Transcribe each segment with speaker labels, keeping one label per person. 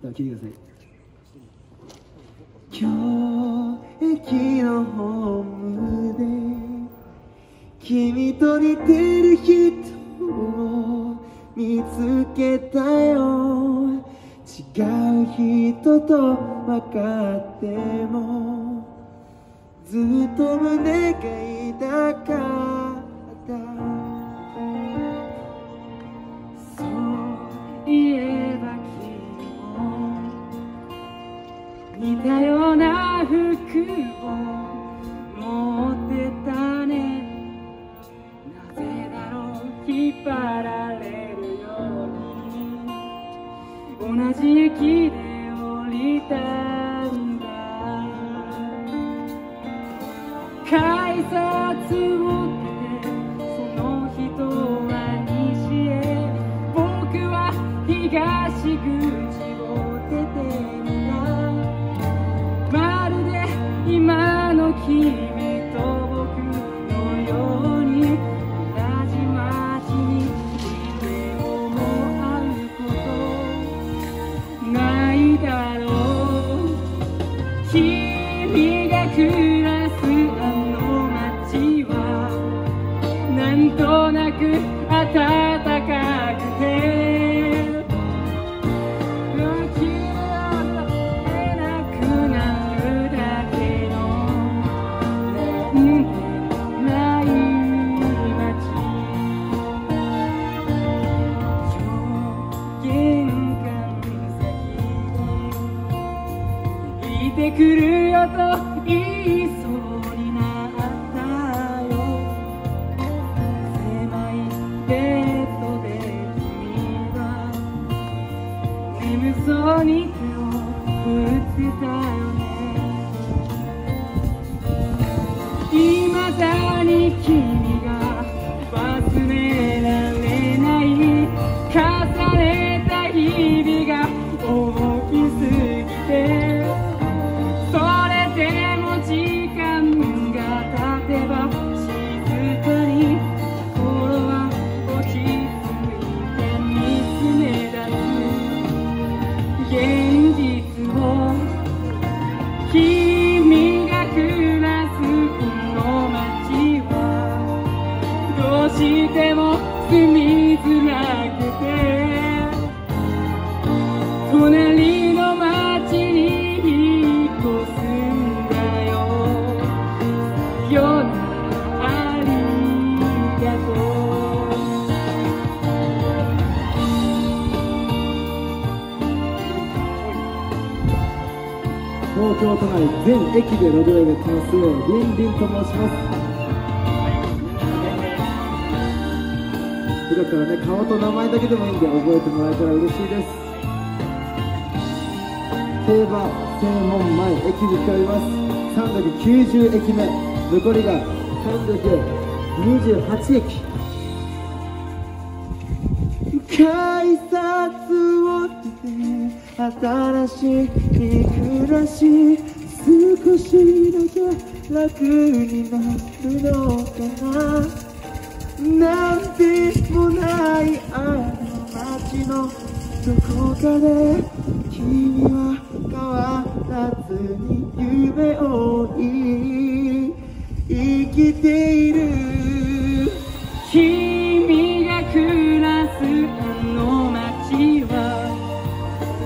Speaker 1: では聞いてください。今日駅のホームで君と似てる人を見つけたよ。違う人と分かっても。ずっと胸が痛かった。服を持ってたね。なぜだろう。引っ張られるように同じ駅で降りたんだ。改札を出てその人は西へ。僕は東口を出てないだろう。君が暮らすあの街はなんとなく暖かてくるよと言いそうになったよ。狭いベッドで君は眠そうに手を振ってたよね。未だに君現実を君が暮らすこの街はどうしても住みづらくて
Speaker 2: 東京都内全駅で路上へが来ますリンリンと申します。普段からね顔と名前だけでもいいんで覚えてもらえたら嬉しいです。競馬正門前駅に来ております。390駅目残りが328駅
Speaker 1: 改札新しい暮らし少しだけ楽になるのかな？なんてもないあの街のどこかで君は変わらずに夢を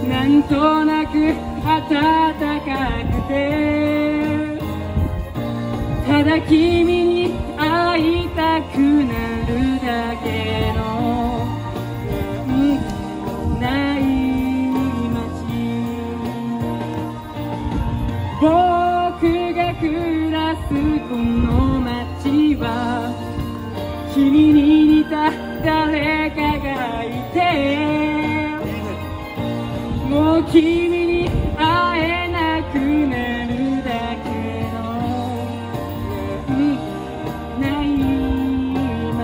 Speaker 1: なんとなく暖かくてただ君に会いたくなるだけのなんもない街。僕が暮らすこの街は君に似た誰かがいてもう君に会えなくなるだけのない街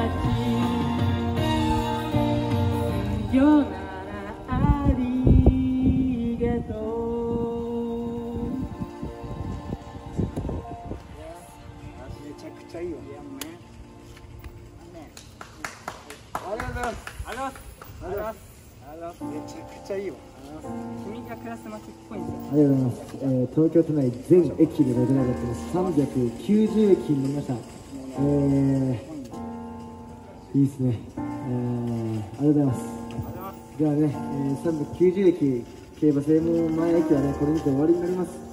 Speaker 1: さよならありがとう
Speaker 2: めちゃくちゃいいわ
Speaker 1: ありがとうございます。
Speaker 2: めちゃくちゃいいわ
Speaker 1: 君
Speaker 3: がクラス巻きっぽいんですよ
Speaker 2: ありがとうございます、えー東京都内全駅でレベル上がったです。390駅になりましたえー、いいですね、えー、ありがとうございます。ではね、えー、390駅競馬正門前駅はねこれにて終わりになります。